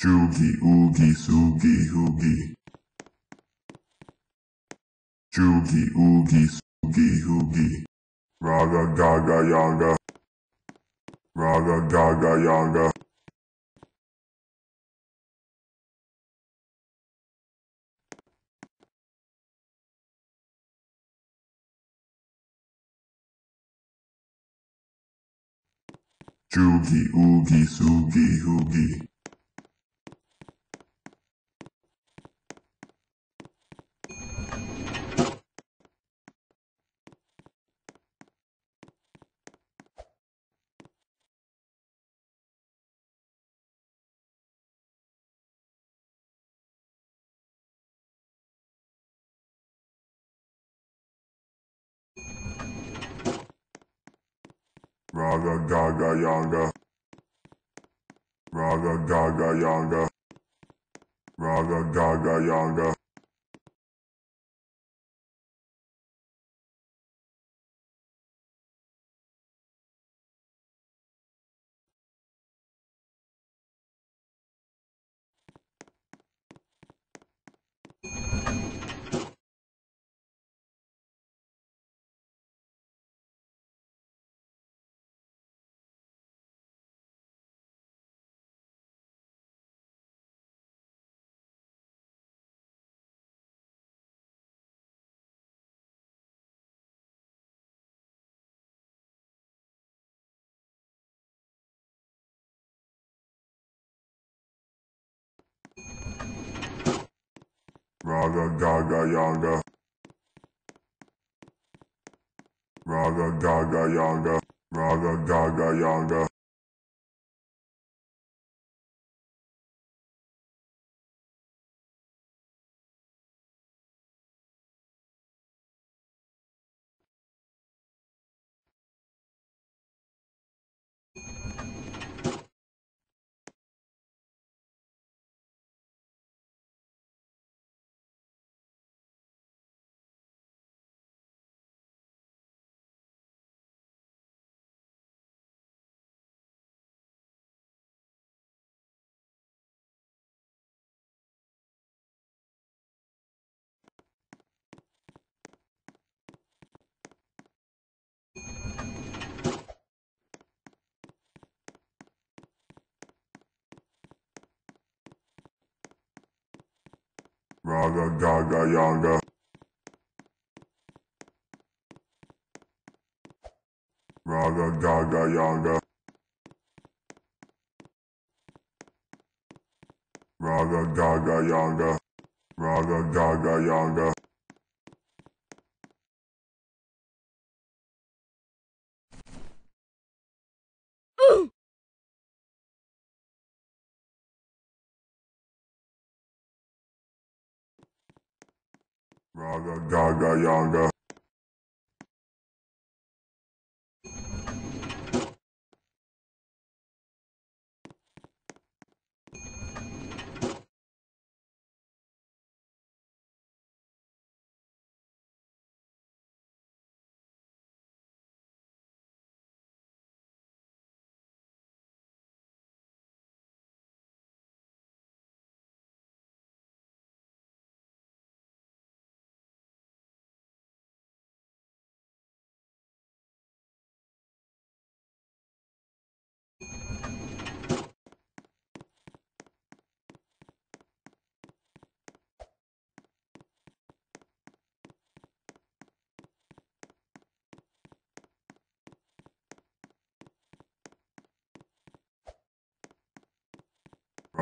Choogie, oogie, soogie, hoogie. Choogie, oogie, soogie, hoogie. Raga, gaga, yanga. Raga, gaga, yanga. Choogie, oogie, soogie, hoogie. Raga, gaga, yanga. Raga, gaga, yanga. Raga, gaga, yanga. Raga, gaga, yanga. Raga, gaga, yanga. Raga, gaga, yanga. Gaga Gaga Yaga. Raga Gaga Yaga. Raga Gaga Yaga. Raga Gaga Yaga. Raga, gaga, yanga.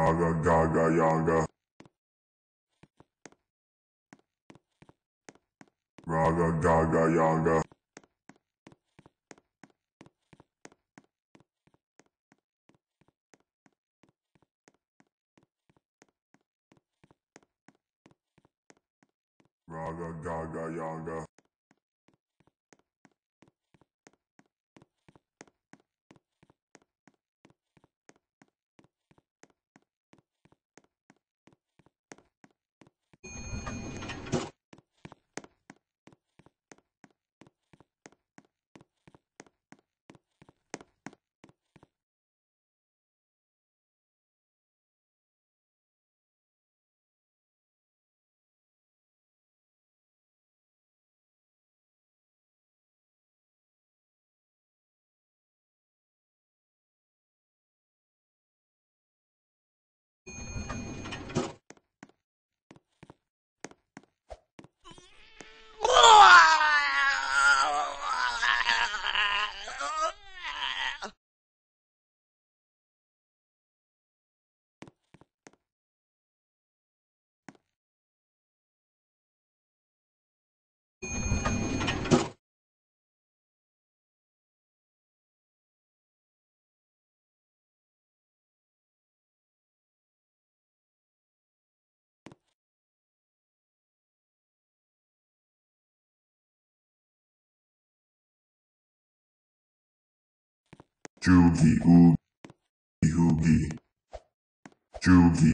Yaga Gaga Yaga. Raga Gaga Yaga. Raga Gaga Yaga. Joogie oogie hoogie. Joogie